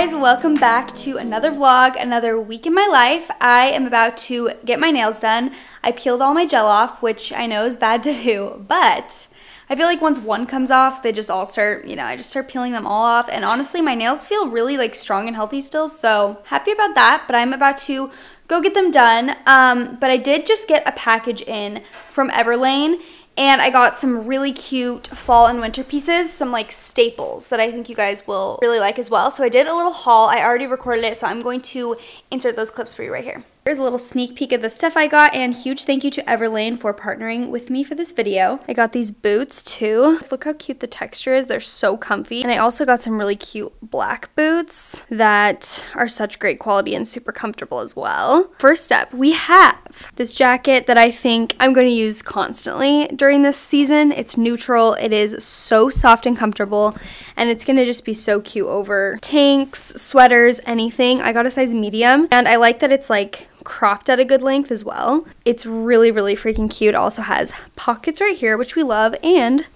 Guys, welcome back to another vlog, another week in my life. I am about to get my nails done. I peeled all my gel off, which I know is bad to do, but I feel like once one comes off, they just all start, you know, I just start peeling them all off. And honestly, my nails feel really like strong and healthy still, so happy about that. But I'm about to go get them done. Um, but I did just get a package in from Everlane and I got some really cute fall and winter pieces, some like staples that I think you guys will really like as well. So I did a little haul. I already recorded it, so I'm going to insert those clips for you right here. Here's a little sneak peek of the stuff I got and huge thank you to Everlane for partnering with me for this video. I got these boots too. Look how cute the texture is. They're so comfy. And I also got some really cute black boots that are such great quality and super comfortable as well. First up, we have this jacket that I think I'm going to use constantly during this season. It's neutral. It is so soft and comfortable and it's going to just be so cute over tanks, sweaters, anything. I got a size medium and I like that it's like cropped at a good length as well. It's really, really freaking cute. Also has pockets right here, which we love, and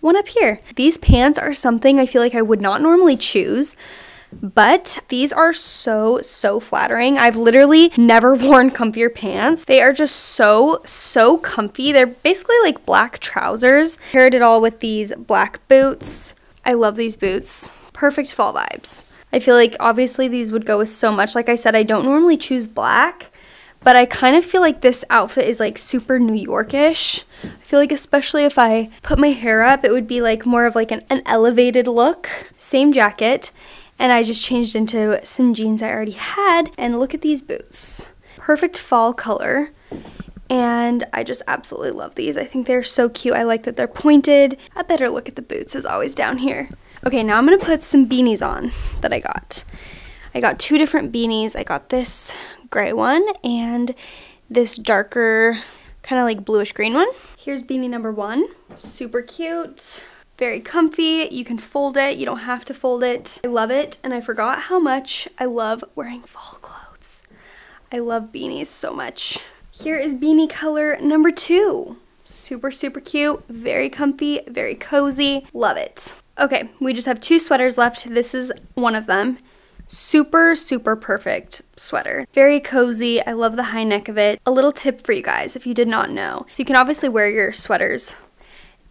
one up here. These pants are something I feel like I would not normally choose, but these are so, so flattering. I've literally never worn comfier pants. They are just so, so comfy. They're basically like black trousers. Paired it all with these black boots. I love these boots. Perfect fall vibes. I feel like obviously these would go with so much. Like I said, I don't normally choose black, but I kind of feel like this outfit is like super New Yorkish. I feel like especially if I put my hair up, it would be like more of like an, an elevated look. Same jacket, and I just changed into some jeans I already had, and look at these boots. Perfect fall color and I just absolutely love these. I think they're so cute. I like that they're pointed. A better look at the boots is always down here. Okay, now I'm gonna put some beanies on that I got. I got two different beanies. I got this gray one and this darker, kind of like bluish green one. Here's beanie number one. Super cute, very comfy. You can fold it, you don't have to fold it. I love it, and I forgot how much I love wearing fall clothes. I love beanies so much. Here is beanie color number two. Super, super cute, very comfy, very cozy. Love it. Okay, we just have two sweaters left. This is one of them. Super, super perfect sweater. Very cozy. I love the high neck of it. A little tip for you guys if you did not know. So you can obviously wear your sweaters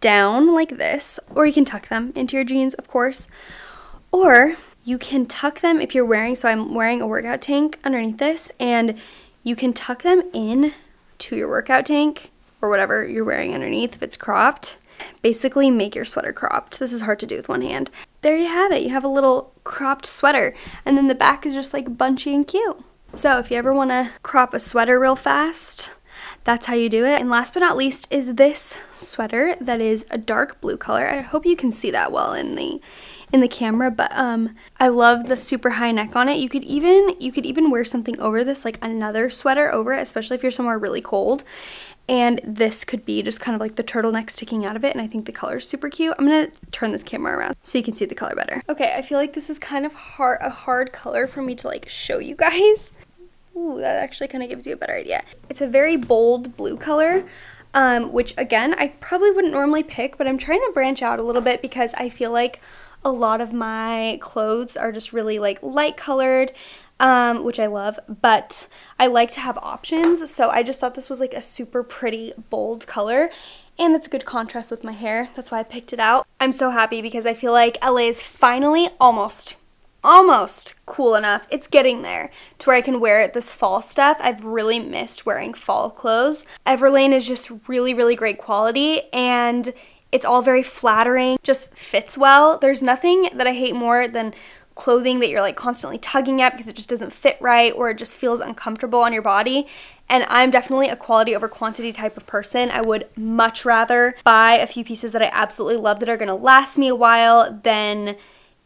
down like this, or you can tuck them into your jeans, of course. Or you can tuck them if you're wearing, so I'm wearing a workout tank underneath this, and you can tuck them in to your workout tank or whatever you're wearing underneath if it's cropped basically make your sweater cropped. This is hard to do with one hand. There you have it. You have a little cropped sweater and then the back is just like bunchy and cute. So if you ever want to crop a sweater real fast, that's how you do it. And last but not least is this sweater that is a dark blue color. I hope you can see that well in the in the camera, but um I love the super high neck on it. You could even you could even wear something over this like another sweater over it, especially if you're somewhere really cold and this could be just kind of like the turtleneck sticking out of it and I think the color is super cute. I'm gonna turn this camera around so you can see the color better. Okay, I feel like this is kind of hard a hard color for me to like show you guys. Ooh, that actually kind of gives you a better idea. It's a very bold blue color. Um, which again, I probably wouldn't normally pick, but I'm trying to branch out a little bit because I feel like a lot of my clothes are just really like light colored um, which I love, but I like to have options. So I just thought this was like a super pretty bold color and it's a good contrast with my hair. That's why I picked it out. I'm so happy because I feel like LA is finally almost almost cool enough. It's getting there to where I can wear this fall stuff. I've really missed wearing fall clothes. Everlane is just really, really great quality and it's all very flattering, just fits well. There's nothing that I hate more than clothing that you're like constantly tugging at because it just doesn't fit right or it just feels uncomfortable on your body. And I'm definitely a quality over quantity type of person. I would much rather buy a few pieces that I absolutely love that are gonna last me a while than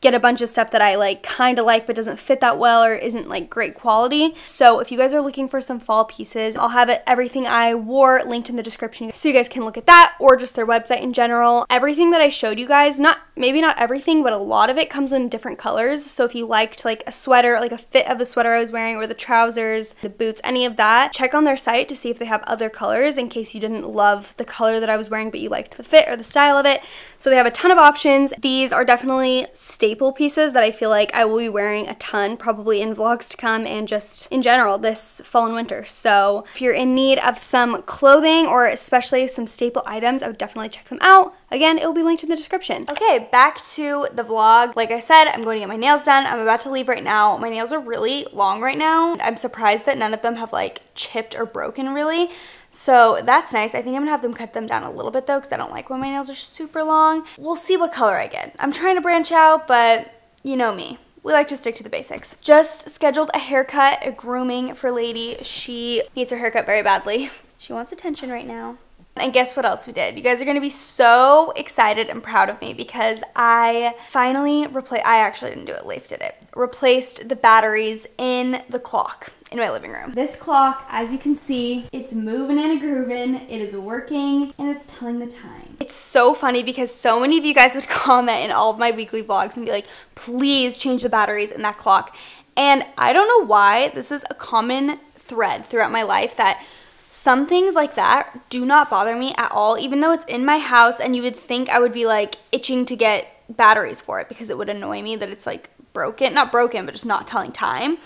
get a bunch of stuff that I like kind of like but doesn't fit that well or isn't like great quality. So if you guys are looking for some fall pieces, I'll have it everything I wore linked in the description so you guys can look at that or just their website in general. Everything that I showed you guys, not maybe not everything, but a lot of it comes in different colors. So if you liked like a sweater, like a fit of the sweater I was wearing or the trousers, the boots, any of that, check on their site to see if they have other colors in case you didn't love the color that I was wearing but you liked the fit or the style of it. So they have a ton of options. These are definitely staples staple pieces that I feel like I will be wearing a ton, probably in vlogs to come and just in general this fall and winter. So if you're in need of some clothing or especially some staple items, I would definitely check them out. Again, it will be linked in the description. Okay, back to the vlog. Like I said, I'm going to get my nails done. I'm about to leave right now. My nails are really long right now. I'm surprised that none of them have like chipped or broken really. So that's nice. I think I'm gonna have them cut them down a little bit though because I don't like when my nails are super long. We'll see what color I get. I'm trying to branch out, but you know me. We like to stick to the basics. Just scheduled a haircut, a grooming for Lady. She needs her haircut very badly. She wants attention right now. And guess what else we did? You guys are to be so excited and proud of me because I finally replaced, I actually didn't do it, Leif did it, replaced the batteries in the clock in my living room. This clock, as you can see, it's moving and grooving, it is working, and it's telling the time. It's so funny because so many of you guys would comment in all of my weekly vlogs and be like, please change the batteries in that clock. And I don't know why, this is a common thread throughout my life that some things like that do not bother me at all, even though it's in my house and you would think I would be like itching to get batteries for it because it would annoy me that it's like broken, not broken, but just not telling time.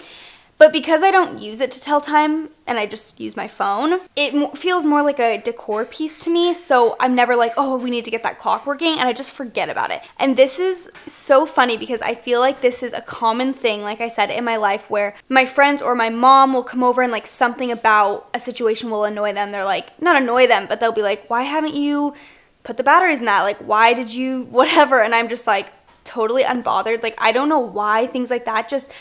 But because I don't use it to tell time and I just use my phone, it feels more like a decor piece to me. So I'm never like, oh, we need to get that clock working, and I just forget about it. And this is so funny because I feel like this is a common thing, like I said, in my life where my friends or my mom will come over and like something about a situation will annoy them. They're like, not annoy them, but they'll be like, why haven't you put the batteries in that? Like, why did you, whatever? And I'm just like, totally unbothered. Like, I don't know why things like that just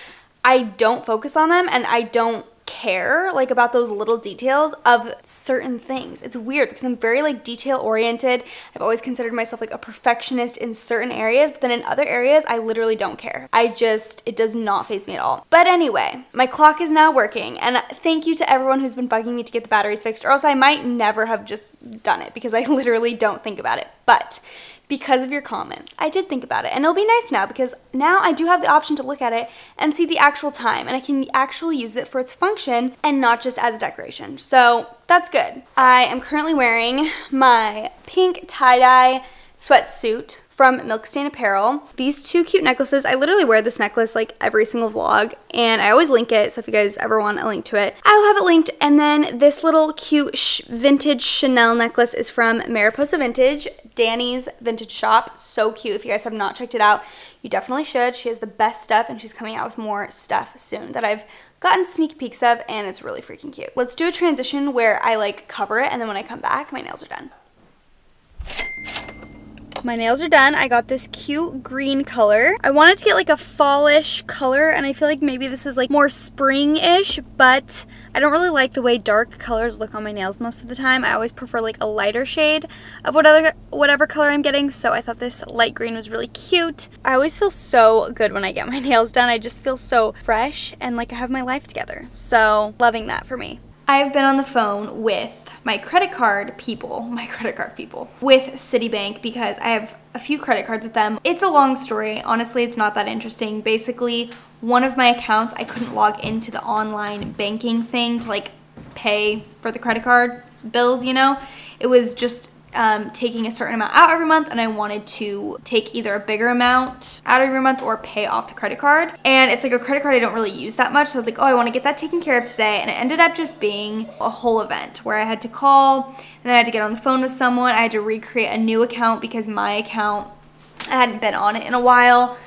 I don't focus on them and I don't care like about those little details of certain things. It's weird because I'm very like detail oriented. I've always considered myself like a perfectionist in certain areas, but then in other areas I literally don't care. I just it does not phase me at all. But anyway, my clock is now working and thank you to everyone who's been bugging me to get the batteries fixed or else I might never have just done it because I literally don't think about it. But because of your comments. I did think about it and it'll be nice now because now I do have the option to look at it and see the actual time and I can actually use it for its function and not just as a decoration. So that's good. I am currently wearing my pink tie-dye sweatsuit from Milk Stain Apparel. These two cute necklaces, I literally wear this necklace like every single vlog and I always link it, so if you guys ever want a link to it, I will have it linked. And then this little cute sh vintage Chanel necklace is from Mariposa Vintage, Danny's vintage shop. So cute. If you guys have not checked it out, you definitely should. She has the best stuff and she's coming out with more stuff soon that I've gotten sneak peeks of and it's really freaking cute. Let's do a transition where I like cover it and then when I come back, my nails are done. My nails are done. I got this cute green color. I wanted to get like a fallish color and I feel like maybe this is like more spring-ish, but I don't really like the way dark colors look on my nails most of the time. I always prefer like a lighter shade of whatever, whatever color I'm getting, so I thought this light green was really cute. I always feel so good when I get my nails done. I just feel so fresh and like I have my life together. So loving that for me. I've been on the phone with my credit card people, my credit card people, with Citibank because I have a few credit cards with them. It's a long story. Honestly, it's not that interesting. Basically, one of my accounts, I couldn't log into the online banking thing to like pay for the credit card bills, you know? It was just um, taking a certain amount out every month and I wanted to take either a bigger amount out every month or pay off the credit card. And it's like a credit card I don't really use that much. So I was like, oh, I want to get that taken care of today. And it ended up just being a whole event where I had to call and then I had to get on the phone with someone. I had to recreate a new account because my account, I hadn't been on it in a while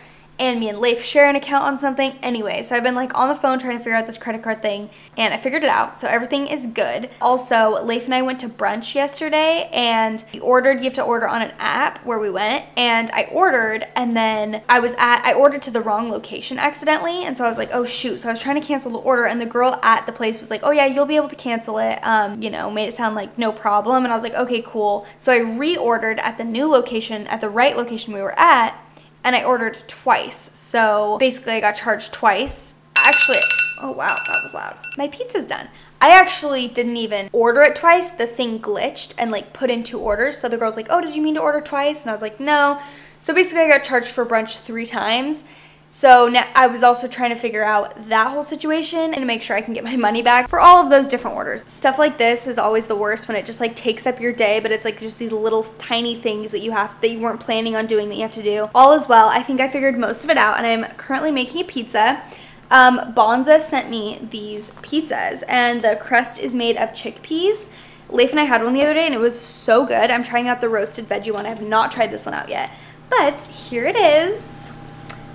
and me and Leif share an account on something. Anyway, so I've been like on the phone trying to figure out this credit card thing and I figured it out. So everything is good. Also, Leif and I went to brunch yesterday and we ordered, you have to order on an app where we went and I ordered and then I was at, I ordered to the wrong location accidentally. And so I was like, oh shoot. So I was trying to cancel the order and the girl at the place was like, oh yeah, you'll be able to cancel it. Um, you know, made it sound like no problem. And I was like, okay, cool. So I reordered at the new location, at the right location we were at and I ordered twice. So basically I got charged twice. Actually, oh wow, that was loud. My pizza's done. I actually didn't even order it twice. The thing glitched and like put in two orders. So the girl's like, oh, did you mean to order twice? And I was like, no. So basically I got charged for brunch three times. So I was also trying to figure out that whole situation and make sure I can get my money back for all of those different orders. Stuff like this is always the worst when it just like takes up your day, but it's like just these little tiny things that you have that you weren't planning on doing that you have to do. All as well. I think I figured most of it out and I'm currently making a pizza. Um, Banza sent me these pizzas and the crust is made of chickpeas. Leif and I had one the other day and it was so good. I'm trying out the roasted veggie one. I have not tried this one out yet. But here it is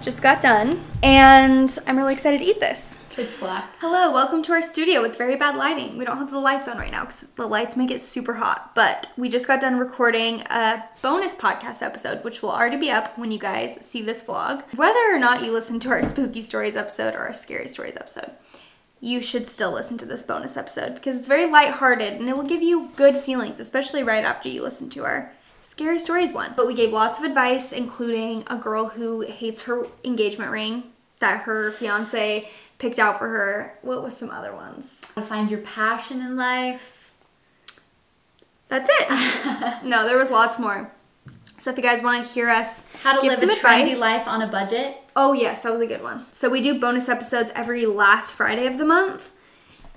just got done, and I'm really excited to eat this. Pitch black. Hello, welcome to our studio with very bad lighting. We don't have the lights on right now because the lights make it super hot, but we just got done recording a bonus podcast episode, which will already be up when you guys see this vlog. Whether or not you listen to our spooky stories episode or our scary stories episode, you should still listen to this bonus episode because it's very lighthearted and it will give you good feelings, especially right after you listen to our Scary Stories one. But we gave lots of advice, including a girl who hates her engagement ring that her fiance picked out for her. What was some other ones? How to find your passion in life. That's it. no, there was lots more. So if you guys want to hear us How to live a trendy life on a budget. Oh yes, that was a good one. So we do bonus episodes every last Friday of the month.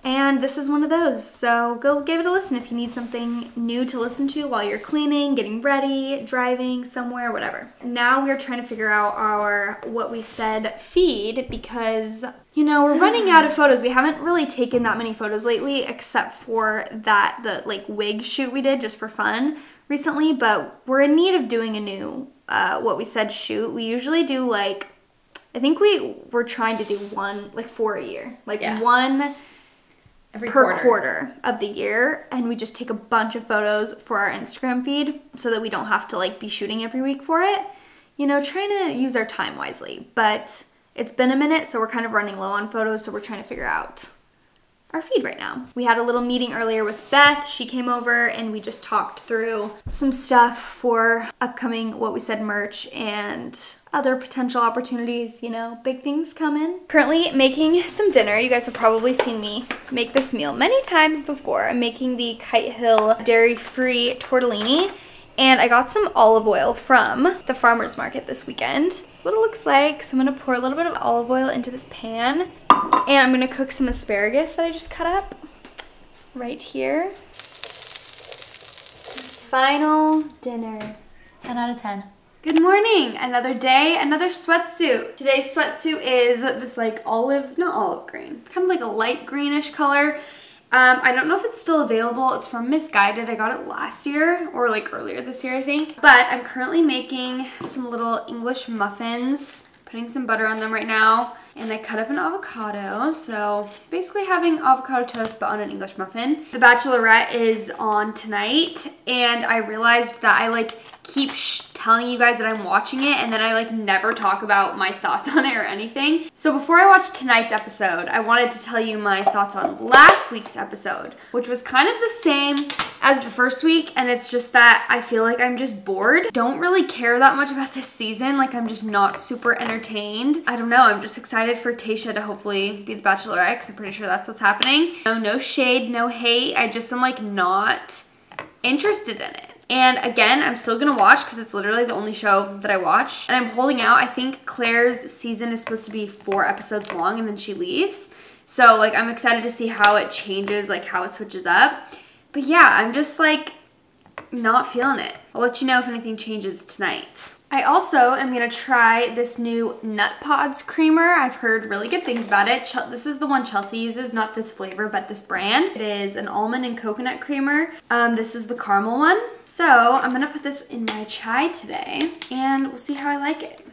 And this is one of those. So go give it a listen if you need something new to listen to while you're cleaning, getting ready, driving somewhere, whatever. Now we're trying to figure out our what we said feed because you know, we're running out of photos. We haven't really taken that many photos lately except for that the like wig shoot we did just for fun recently, but we're in need of doing a new uh, what we said shoot. We usually do like I think we were trying to do one like four a year. Like Yeah. one Every per quarter. quarter. of the year and we just take a bunch of photos for our Instagram feed so that we don't have to like be shooting every week for it. You know, trying to use our time wisely. But it's been a minute, so we're kind of running low on photos, so we're trying to figure out our feed right now. We had a little meeting earlier with Beth. She came over and we just talked through some stuff for upcoming what we said merch and other potential opportunities, you know, big things coming. Currently making some dinner. You guys have probably seen me make this meal many times before. I'm making the Kite Hill dairy-free tortellini and I got some olive oil from the farmer's market this weekend. This is what it looks like. So I'm gonna pour a little bit of olive oil into this pan. And I'm gonna cook some asparagus that I just cut up right here. Final dinner. 10 out of 10. Good morning. Another day, another sweatsuit. Today's sweatsuit is this like olive, not olive green, kind of like a light greenish color. Um, I don't know if it's still available. It's from Missguided. I got it last year or like earlier this year, I think. But I'm currently making some little English muffins, putting some butter on them right now. And I cut up an avocado. So basically having avocado toast but on an English muffin. The Bachelorette is on tonight and I realized that I like keep telling you guys that I'm watching it and then I like never talk about my thoughts on it or anything. So before I watch tonight's episode, I wanted to tell you my thoughts on last week's episode, which was kind of the same as the first week and it's just that I feel like I'm just bored. Don't really care that much about this season. Like I'm just not super entertained. I don't know. I'm just excited for Tayshia to hopefully be the Bachelorette because I'm pretty sure that's what's happening. No, no shade, no hate. I just am like not interested in it. And again, I'm still gonna watch because it's literally the only show that I watch. And I'm holding out. I think Clare's season is supposed to be four episodes long and then she leaves. So like I'm excited to see how it changes, like how it switches up. But yeah, I'm just like not feeling it. I'll let you know if anything changes tonight. I also am gonna try this new Nutpods creamer. I've heard really good things about it. This is the one Chelsey uses, not this flavor, but this brand. It is an almond and coconut creamer. Um, this is the caramel one. So I'm gonna put this in my chai today and we'll see how I like it.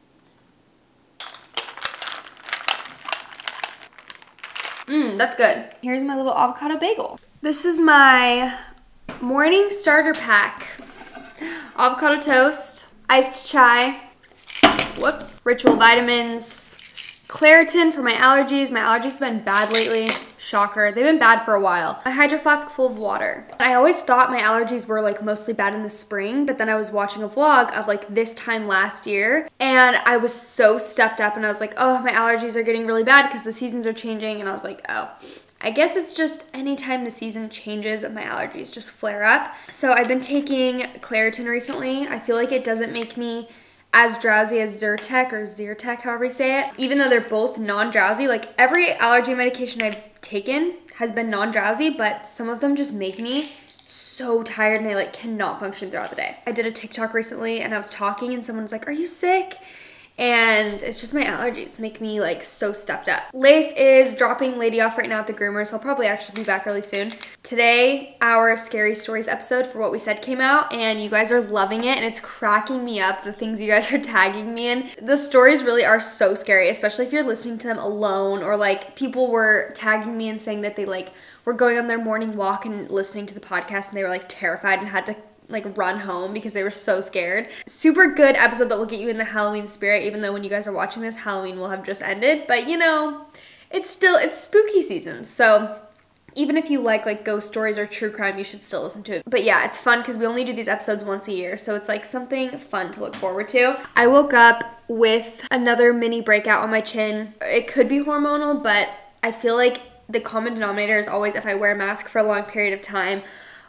Mmm, that's good. Here's my little avocado bagel. This is my morning starter pack. Avocado toast, iced chai, whoops, ritual vitamins, Claritin for my allergies. My allergies have been bad lately. Shocker. They've been bad for a while. My hydro flask full of water. I always thought my allergies were like mostly bad in the spring, but then I was watching a vlog of like this time last year and I was so stuffed up and I was like, oh, my allergies are getting really bad because the seasons are changing. And I was like, oh, I guess it's just anytime the season changes, my allergies just flare up. So I've been taking Claritin recently. I feel like it doesn't make me as drowsy as Zyrtec or Zyrtec, however you say it. Even though they're both non-drowsy, like every allergy medication I've taken has been non-drowsy, but some of them just make me so tired and I like cannot function throughout the day. I did a TikTok recently and I was talking and someone's like, "Are you sick?" And it's just my allergies make me like so stuffed up. Leif is dropping Lady off right now at the groomer, so I'll probably actually be back really soon. Today, our Scary Stories episode for What We Said came out, and you guys are loving it, and it's cracking me up, the things you guys are tagging me in. The stories really are so scary, especially if you're listening to them alone, or like people were tagging me and saying that they like were going on their morning walk and listening to the podcast and they were like terrified and had to like run home because they were so scared. Super good episode that will get you in the Halloween spirit, even though when you guys are watching this, Halloween will have just ended. But you know, it's still it's spooky season. So even if you like like ghost stories or true crime, you should still listen to it. But yeah, it's fun because we only do these episodes once a year, so it's like something fun to look forward to. I woke up with another mini breakout on my chin. It could be hormonal, but I feel like the common denominator is always if I wear a mask for a long period of time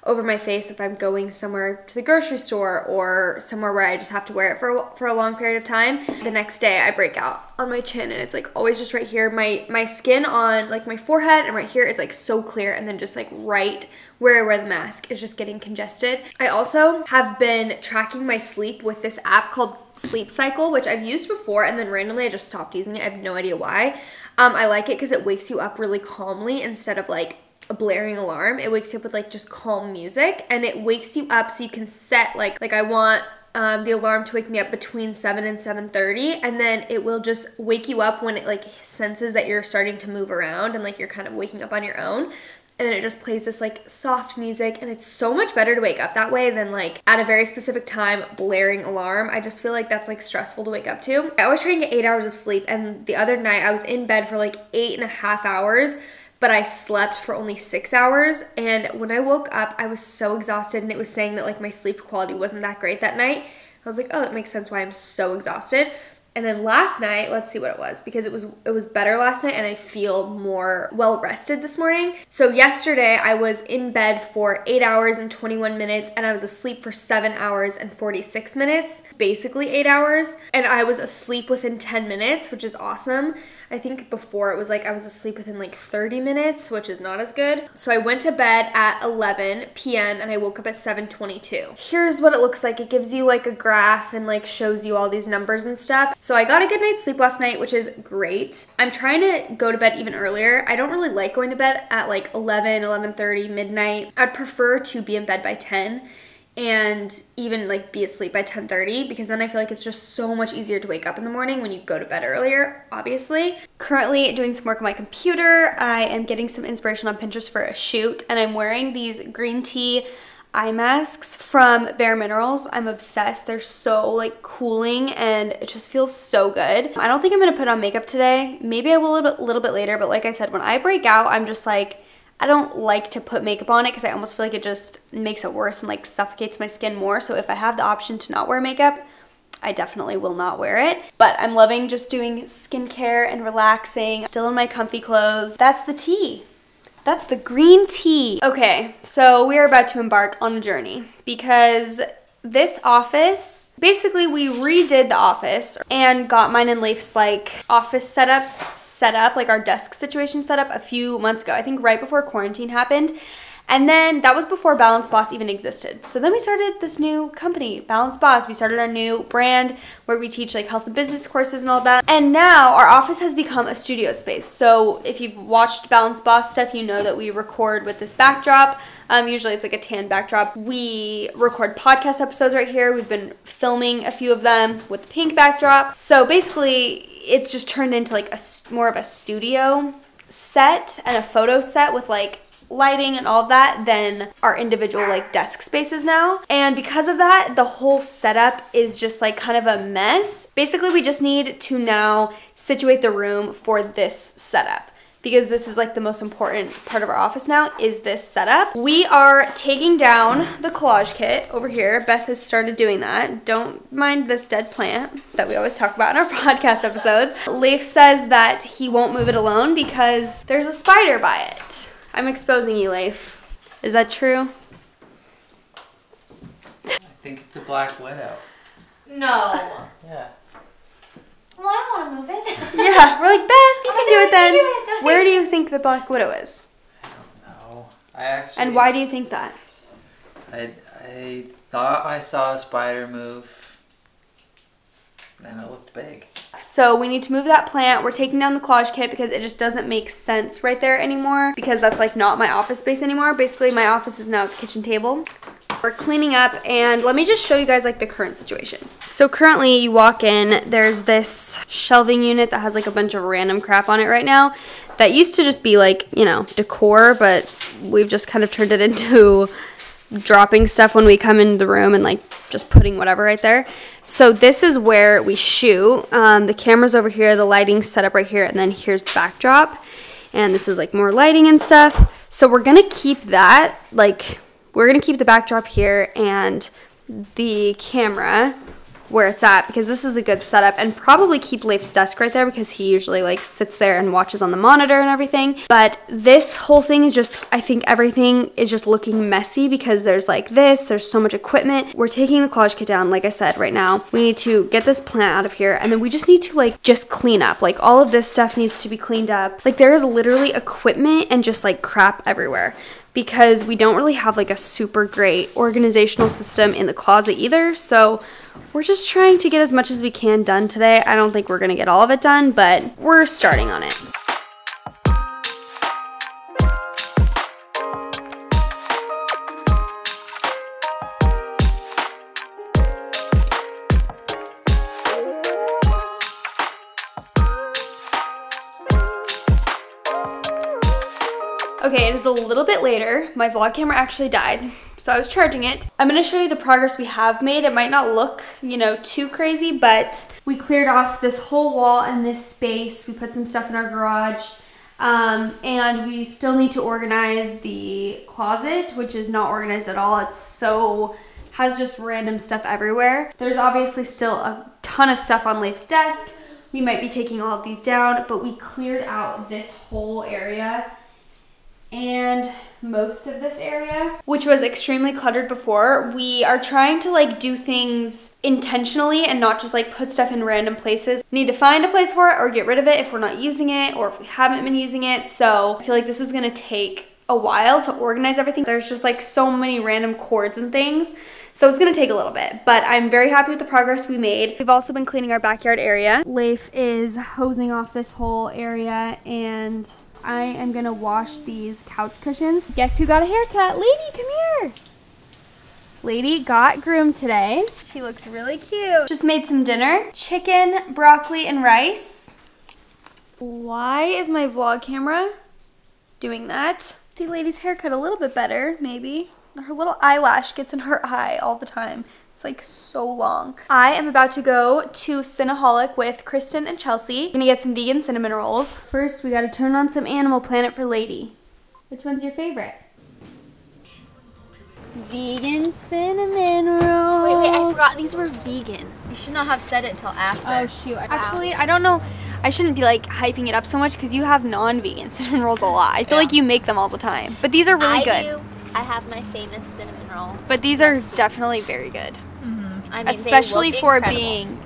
over my face if I'm going somewhere to the grocery store or somewhere where I just have to wear it for a, for a long period of time. The next day I break out on my chin and it's like always just right here. My my skin on like my forehead and right here is like so clear and then just like right where I wear the mask is just getting congested. I also have been tracking my sleep with this app called Sleep Cycle, which I've used before and then randomly I just stopped using it. I have no idea why. Um, I like it because it wakes you up really calmly instead of like a blaring alarm. It wakes you up with like just calm music and it wakes you up so you can set like like I want um, the alarm to wake me up between 7 and 7.30 and then it will just wake you up when it like senses that you're starting to move around and like you're kind of waking up on your own and then it just plays this like soft music and it's so much better to wake up that way than like at a very specific time blaring alarm i just feel like that's like stressful to wake up to i always try and get eight hours of sleep and the other night i was in bed for like eight and a half hours but I slept for only six hours. And when I woke up, I was so exhausted, and it was saying that like my sleep quality wasn't that great that night. I was like, oh, that makes sense why I'm so exhausted. And then last night, let's see what it was because it was it was better last night and I feel more well rested this morning. So yesterday I was in bed for 8 hours and 21 minutes and I was asleep for 7 hours and 46 minutes, basically 8 hours, and I was asleep within 10 minutes, which is awesome. I think before it was like I was asleep within like 30 minutes, which is not as good. So I went to bed at 11 p.m. and I woke up at 7:22. Here's what it looks like. It gives you like a graph and like shows you all these numbers and stuff. So I got a good night's sleep last night, which is great. I'm trying to go to bed even earlier. I don't really like going to bed at like 11, 11:30, midnight. I'd prefer to be in bed by 10 and even like be asleep by 10:30 because then I feel like it's just so much easier to wake up in the morning when you go to bed earlier, obviously. Currently doing some work on my computer. I am getting some inspiration on Pinterest for a shoot and I'm wearing these green tea eye masks from Bare Minerals. I'm obsessed. They're so like cooling and it just feels so good. I don't think I'm gonna put on makeup today. Maybe I will a little bit, little bit later, but like I said, when I break out, I'm just like I don't like to put makeup on it because I almost feel like it just makes it worse and like suffocates my skin more. So if I have the option to not wear makeup, I definitely will not wear it. But I'm loving just doing skincare and relaxing, still in my comfy clothes. That's the tea. That's the green tea. Okay, so we are about to embark on a journey because this office, basically we redid the office and got mine and Leif's like office setups set up, like our desk situation set up a few months ago. I think right before quarantine happened. And then that was before Balanced Boss even existed. So then we started this new company, Balanced Boss. We started our new brand where we teach like health and business courses and all that. And now our office has become a studio space. So if you've watched Balanced Boss stuff, you know that we record with this backdrop. Um, usually it's like a tan backdrop. We record podcast episodes right here. We've been filming a few of them with the pink backdrop. So basically, it's just turned into like a more of a studio set and a photo set with like lighting and all of that than our individual like desk spaces now. And because of that, the whole setup is just like kind of a mess. Basically, we just need to now situate the room for this setup because this is like the most important part of our office now is this setup. We are taking down the collage kit over here. Beth has started doing that. Don't mind this dead plant that we always talk about in our podcast episodes. Leif says that he won't move it alone because there's a spider by it. I'm exposing you, Leif. Is that true? I think it's a black widow. No. Yeah. Well, I don't want to move it. Yeah, we're like, Beth, you can do it then. do it. Where do you think the Black Widow is? I don't know. I actually. And why do you think that? I I thought I saw a spider move. And it looked big. So we need to move that plant. We're taking down the collage kit because it just doesn't make sense right there anymore because that's like not my office space anymore. Basically, my office is now the kitchen table. We're cleaning up and let me just show you guys like the current situation. So currently you walk in, there's this shelving unit that has like a bunch of random crap on it right now that used to just be like, you know, decor, but we've just kind of turned it into dropping stuff when we come in the room and like just putting whatever right there. So this is where we shoot. Um, the camera's over here, the lighting's set up right here, and then here's the backdrop. And this is like more lighting and stuff. So we're gonna keep that, like, we're gonna keep the backdrop here and the camera where it's at because this is a good setup and probably keep Leif's desk right there because he usually like sits there and watches on the monitor and everything. But this whole thing is just, I think everything is just looking messy because there's like this, there's so much equipment. We're taking the collage kit down, like I said, right now. We need to get this plant out of here and then we just need to like just clean up. Like all of this stuff needs to be cleaned up. Like there is literally equipment and just like crap everywhere because we don't really have like a super great organizational system in the closet either. So we're just trying to get as much as we can done today. I don't think we're gonna get all of it done, but we're starting on it. Okay, it is a little bit later. My vlog camera actually died, so I was charging it. I'm gonna show you the progress we have made. It might not look, you know, too crazy, but we cleared off this whole wall and this space. We put some stuff in our garage. Um, and we still need to organize the closet, which is not organized at all. It's so, has just random stuff everywhere. There's obviously still a ton of stuff on Leif's desk. We might be taking all of these down, but we cleared out this whole area and most of this area, which was extremely cluttered before. We are trying to like do things intentionally and not just like put stuff in random places. We need to find a place for it or get rid of it if we're not using it or if we haven't been using it. So I feel like this is gonna take a while to organize everything. There's just like so many random cords and things. So it's gonna take a little bit, but I'm very happy with the progress we made. We've also been cleaning our backyard area. Leif is hosing off this whole area and I am gonna wash these couch cushions. Guess who got a haircut? Lady, come here. Lady got groomed today. She looks really cute. Just made some dinner. Chicken, broccoli, and rice. Why is my vlog camera doing that? See Lady's haircut a little bit better, maybe. Her little eyelash gets in her eye all the time. It's like so long. I am about to go to Cinnaholic with Kristen and Chelsey. I'm gonna get some vegan cinnamon rolls. First, we gotta turn on some Animal Planet for Lady. Which one's your favorite? Vegan cinnamon rolls. Wait, wait, I forgot these were vegan. You should not have said it till after. Oh shoot. Actually, I don't know. I shouldn't be like hyping it up so much because you have non-vegan cinnamon rolls a lot. I feel like you make them all the time. But these are really I good. do. I have my famous cinnamon roll. But these are definitely very good. I mean, they Especially look for incredible, being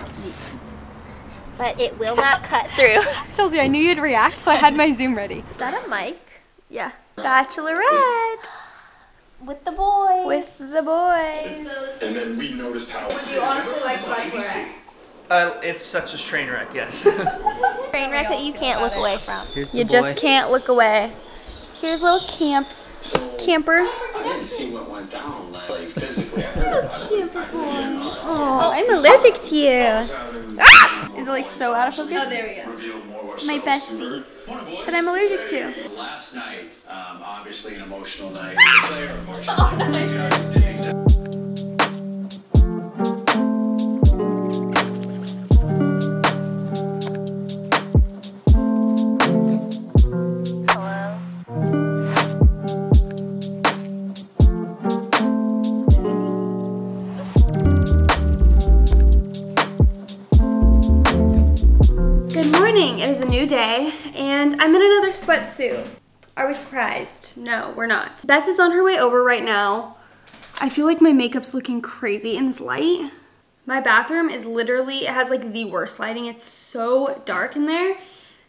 But it will not cut through. Chelsey, I knew you'd react, so I had my Zoom ready. Is that a mic? Yeah. Bachelorette With the boys. with the boys. And then we noticed how. Would you honestly like Bachelorette? Uh, it's such a train wreck, yes. train wreck that you can't look away from. Here's the You boy. just can't look away. Here's little camps. Camper. I didn't see what went down, like, like physically. I heard. Oh, I'm allergic to you. Ah! Is it like so out of focus? Oh, there we Reveal more My bestie. Morning, boys. That I'm allergic to. Last night, um, obviously an emotional night. sweatsuit. Are we surprised? No, we're not. Beth is on her way over right now. I feel like my makeup's looking crazy in this light. My bathroom is literally, it has like the worst lighting. It's so dark in there.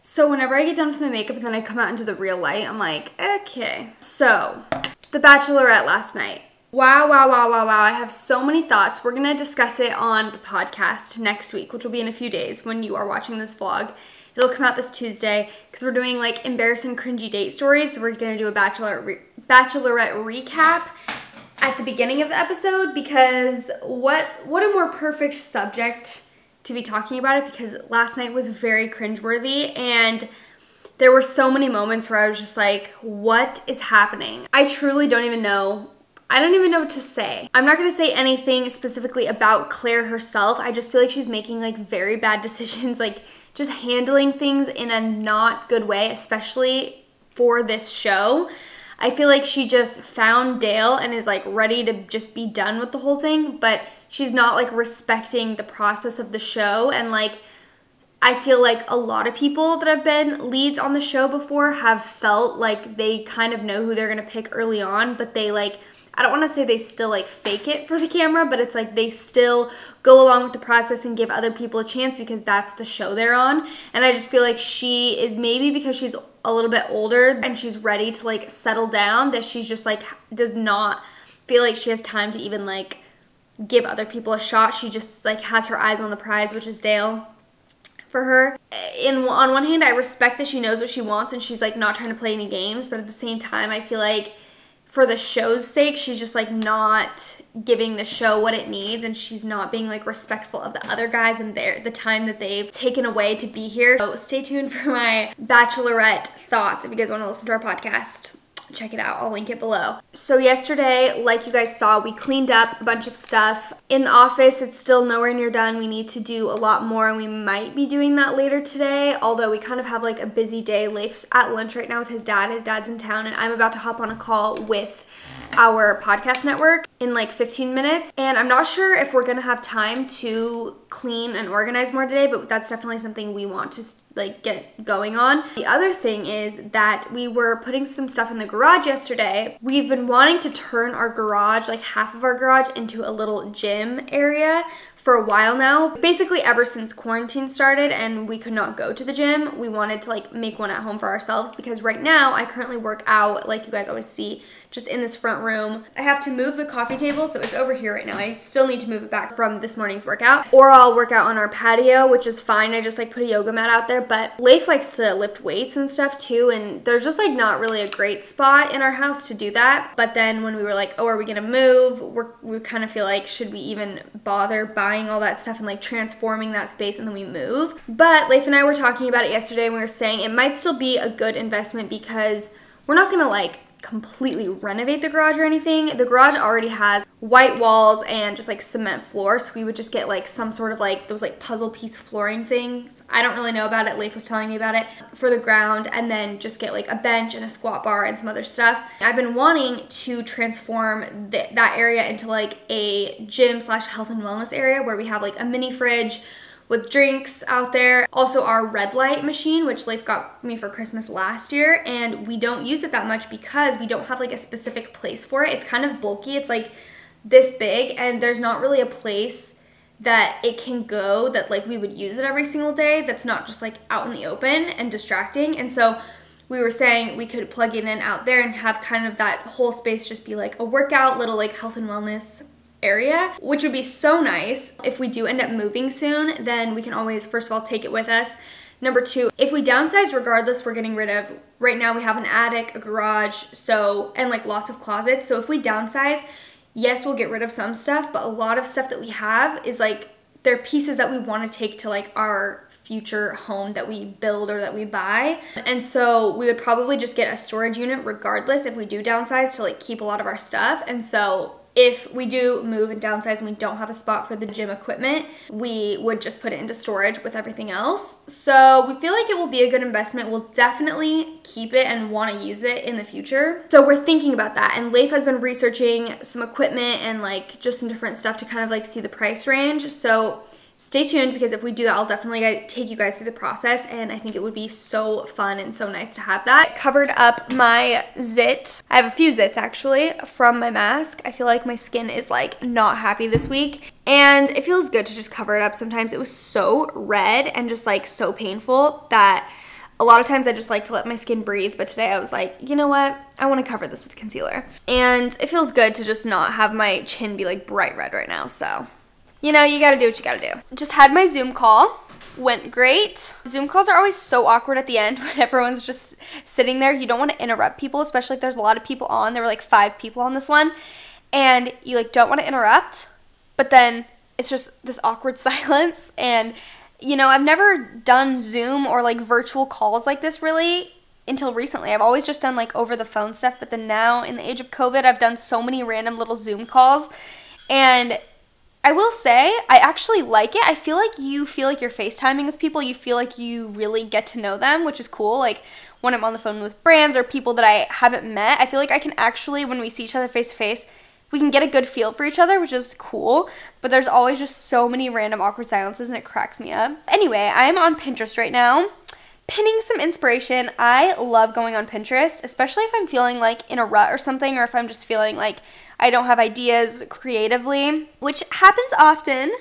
So whenever I get done with my makeup and then I come out into the real light, I'm like, okay. So, The Bachelorette last night. Wow, wow, wow, wow, wow. I have so many thoughts. We're going to discuss it on the podcast next week, which will be in a few days when you are watching this vlog. It'll come out this Tuesday because we're doing like embarrassing, cringy date stories. So we're to do a bachelor re- bachelorette recap at the beginning of the episode because what what a more perfect subject to be talking about it because last night was very cringeworthy and there were so many moments where I was just like, what is happening? I truly don't even know. I don't even know what to say. I'm not gonna say anything specifically about Clare herself. I just feel like she's making like very bad decisions, like just handling things in a not good way, especially for this show. I feel like she just found Dale and is like ready to just be done with the whole thing, but she's not like respecting the process of the show and like I feel like a lot of people that have been leads on the show before have felt like they kind of know who they're going to pick early on, but they like I don't want to say they still like fake it for the camera, but it's like they still go along with the process and give other people a chance because that's the show they're on. And I just feel like she is maybe because she's a little bit older and she's ready to like settle down that she's just like does not feel like she has time to even like give other people a shot. She just like has her eyes on the prize, which is Dale for her. In on one hand, I respect that she knows what she wants and she's like not trying to play any games, but at the same time, I feel like for the show's sake, she's just like not giving the show what it needs and she's not being like respectful of the other guys and their the time that they've taken away to be here. So stay tuned for my bachelorette thoughts if you guys want to listen to our podcast check it out. I'll link it below. So yesterday, like you guys saw, we cleaned up a bunch of stuff. In the office, it's still nowhere near done. We need to do a lot more and we might be doing that later today, although we kind of have like a busy day. Leif's at lunch right now with his dad. His dad's in town and I'm about to hop on a call with our podcast network in like 15 minutes. And I'm not sure if we're gonna have time to clean and organize more today, but that's definitely something we want to like get going on. The other thing is that we were putting some stuff in the garage yesterday. We've been wanting to turn our garage, like half of our garage, into a little gym area for a while now. Basically ever since quarantine started and we could not go to the gym, we wanted to like make one at home for ourselves because right now I currently work out like you guys always see just in this front room. I have to move the coffee table so it's over here right now. I still need to move it back from this morning's workout or I'll work out on our patio which is fine. I just like put a yoga mat out there but Leif likes to lift weights and stuff too and there's just like not really a great spot in our house to do that. But then when we were like oh are we gonna move we're, we kind of feel like should we even bother buying all that stuff and like transforming that space and then we move. But Leif and I were talking about it yesterday and we were saying it might still be a good investment because we're not gonna like completely renovate the garage or anything. The garage already has white walls and just like cement floor. So we would just get like some sort of like those like puzzle piece flooring things. I don't really know about it. Leif was telling me about it for the ground and then just get like a bench and a squat bar and some other stuff. I've been wanting to transform th that area into like a gym slash health and wellness area where we have like a mini fridge, with drinks out there. Also our red light machine, which Leif got me for Christmas last year, and we don't use it that much because we don't have like a specific place for it. It's kind of bulky. It's like this big and there's not really a place that it can go that like we would use it every single day that's not just like out in the open and distracting. And so we were saying we could plug it in out there and have kind of that whole space just be like a workout, little like health and wellness area, which would be so nice. If we do end up moving soon, then we can always, first of all, take it with us. Number two, if we downsize regardless, we're getting rid of, right now we have an attic, a garage, so, and like lots of closets. So if we downsize, yes, we'll get rid of some stuff, but a lot of stuff that we have is like they're pieces that we want to take to like our future home that we build or that we buy. And so we would probably just get a storage unit regardless if we do downsize to like keep a lot of our stuff. And so if we do move and downsize and we don't have a spot for the gym equipment, we would just put it into storage with everything else. So we feel like it will be a good investment. We'll definitely keep it and want to use it in the future. So we're thinking about that. And Leif has been researching some equipment and like just some different stuff to kind of like see the price range. So stay tuned because if we do that, I'll definitely take you guys through the process, and I think it would be so fun and so nice to have that. Covered up my zit. I have a few zits actually from my mask. I feel like my skin is like not happy this week, and it feels good to just cover it up. Sometimes it was so red and just like so painful that a lot of times I just like to let my skin breathe, but today I was like, you know what? I want to cover this with concealer. And it feels good to just not have my chin be like bright red right now, so you know, you gotta do what you gotta do. Just had my Zoom call. Went great. Zoom calls are always so awkward at the end when everyone's just sitting there. You don't want to interrupt people, especially if there's a lot of people on. There were like five people on this one. And you like don't want to interrupt, but then it's just this awkward silence. And you know, I've never done Zoom or like virtual calls like this really until recently. I've always just done like over the phone stuff, but then now in the age of COVID, I've done so many random little Zoom calls. And I will say, I actually like it. I feel like you feel like you're FaceTiming with people. You feel like you really get to know them, which is cool. Like when I'm on the phone with brands or people that I haven't met, I feel like I can actually, when we see each other face to face, we can get a good feel for each other, which is cool. But there's always just so many random awkward silences and it cracks me up. Anyway, I'm on Pinterest right now pinning some inspiration. I love going on Pinterest, especially if I'm feeling like in a rut or something, or if I'm just feeling like I don't have ideas creatively, which happens often,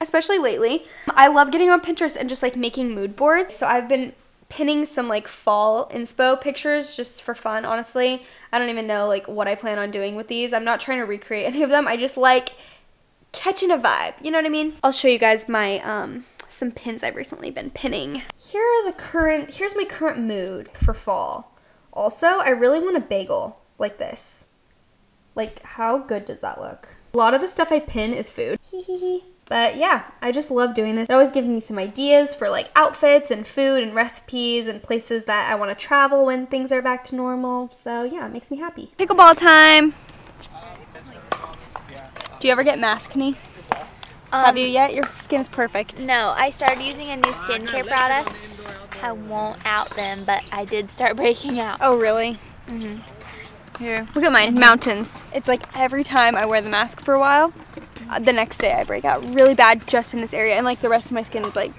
especially lately. I love getting on Pinterest and just like making mood boards. So I've been pinning some like fall inspo pictures just for fun, honestly. I don't even know like what I plan on doing with these. I'm not trying to recreate any of them. I just like catching a vibe. You know what I mean? I'll show you guys my um some pins I've recently been pinning. Here are the current here's my current mood for fall. Also, I really want a bagel like this. Like, how good does that look? A lot of the stuff I pin is food. But yeah, I just love doing this. It always gives me some ideas for like outfits and food and recipes and places that I want to travel when things are back to normal. So yeah, it makes me happy. Pickleball time. Do you ever get maskne? Have you yet? Your skin is perfect. No, I started using a new skincare product. I won't out them, but I did start breaking out. Oh, really? Mm-hmm. Here. Look at mine. Mountains. It's like every time I wear the mask for a while, uh, the next day I break out really bad just in this area, and like the rest of my skin is like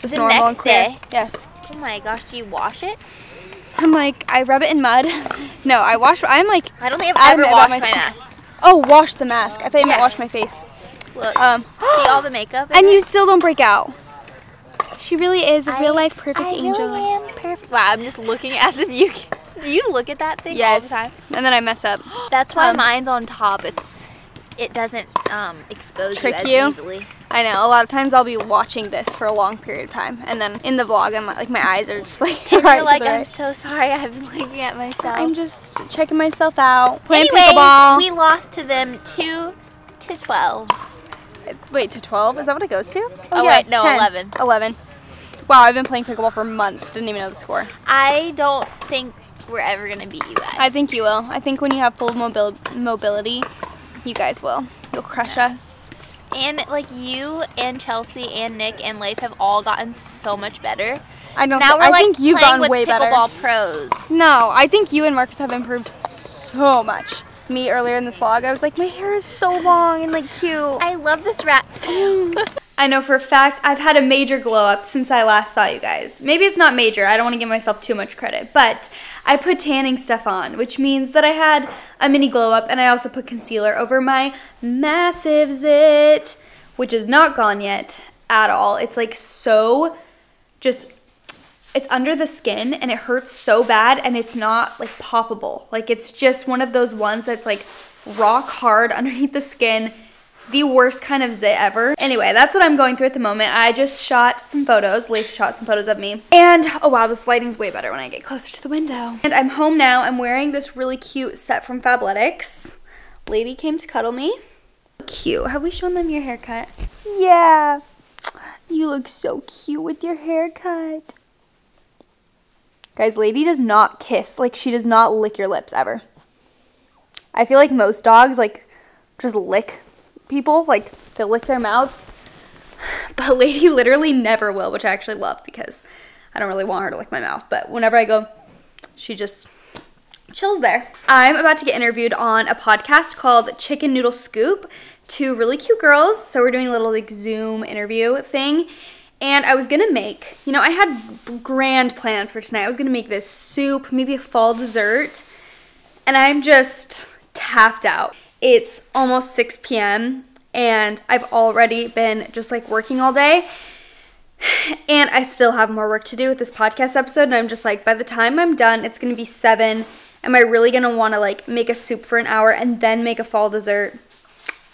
just The normal and next clear. day? Yes. Oh my gosh, do you wash it? I'm like I rub it in mud. no, I wash. I'm like I don't think I've ever washed my, my masks. oh, wash the mask. I thought you meant wash my face. Look, Um, see all the makeup? and it? you still don't break out. She really is a I- real life perfect I angel. really am perfect. Wow, I'm just looking at the view. Do you look at that thing Yes. all the time? And then I mess up. That's why Um, mine's on top. It's it doesn't um, expose Trick you you? easily. I know. A lot of times I'll be watching this for a long period of time, and then in the vlog, I'm like, my eyes are just like. And right like, I'm so sorry. I've been looking at myself. I'm just checking myself out. Playing Anyways, pickleball. we lost to them two to twelve. Wait, to 12? Is that what it goes to? Oh, wait, no, 11. 11. Wow, I've been playing pickleball for months. Didn't even know the score. I don't think we're ever gonna beat you guys. I think you will. I think when you have full mobil- mobility, you guys will. You'll crush us. and like you and Chelsey and Nick and Leif have all gotten so much better. I don't. now we're I like think you've playing gotten with way better. pickleball pros. No, I think you and Marcus have improved so much. Me earlier in this vlog, I was like, my hair is so long and like cute. I love this rat's tail. I know for a fact I've had a major glow up since I last saw you guys. Maybe it's not major, I don't want to give myself too much credit, but I put tanning stuff on, which means that I had a mini glow up and I also put concealer over my massive zit, which is not gone yet at all. It's like so just it's under the skin and it hurts so bad and it's not like poppable. Like it's just one of those ones that's like rock hard underneath the skin. The worst kind of zit ever. Anyway, that's what I'm going through at the moment. I just shot some photos. Leif shot some photos of me. And oh wow, this lighting's way better when I get closer to the window. And I'm home now. I'm wearing this really cute set from Fabletics. Lady came to cuddle me. Cute. Have we shown them your haircut? Yeah. You look so cute with your haircut. Guys, Lady does not kiss. Like, she does not lick your lips ever. I feel like most dogs, like, just lick people. Like, they lick their mouths. But Lady literally never will, which I actually love because I don't really want her to lick my mouth. But whenever I go, she just chills there. I'm about to get interviewed on a podcast called Chicken Noodle Scoop. two really cute girls. So we're doing a little like Zoom interview thing. And I was gonna make, you know, I had grand plans for tonight. I was gonna make this soup, maybe a fall dessert. And I'm just tapped out. It's almost 6 p.m. and I've already been just like working all day. And I still have more work to do with this podcast episode. And I'm just like, by the time I'm done, it's gonna be 7. Am I really gonna wanna like make a soup for an hour and then make a fall dessert?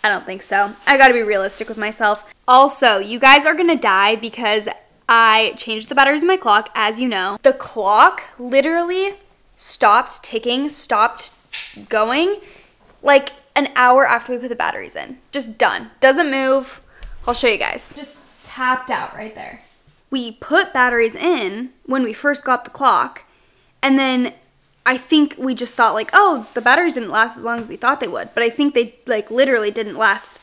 I don't think so. I gotta be realistic with myself. Also, you guys are gonna die because I changed the batteries in my clock, as you know. The clock literally stopped ticking, stopped going like an hour after we put the batteries in. Just done. Doesn't move. I'll show you guys. Just tapped out right there. We put batteries in when we first got the clock, and then I think we just thought like, oh, the batteries didn't last as long as we thought they would. But I think they like literally didn't last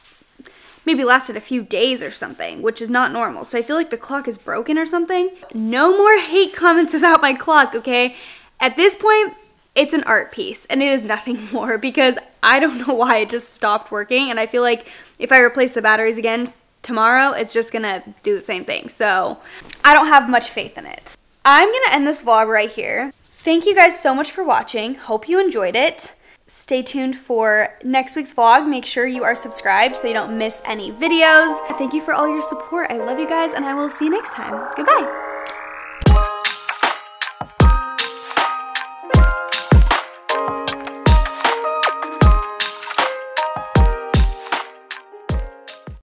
maybe lasted a few days or something, which is not normal. So I feel like the clock is broken or something. No more hate comments about my clock, okay? At this point, it's an art piece and it is nothing more because I don't know why it just stopped working and I feel like if I replace the batteries again tomorrow, it's just gonna do the same thing. So I don't have much faith in it. I'm gonna end this vlog right here. Thank you guys so much for watching. Hope you enjoyed it. Stay tuned for next week's vlog. Make sure you are subscribed so you don't miss any videos. Thank you for all your support. I love you guys and I will see you next time. Goodbye.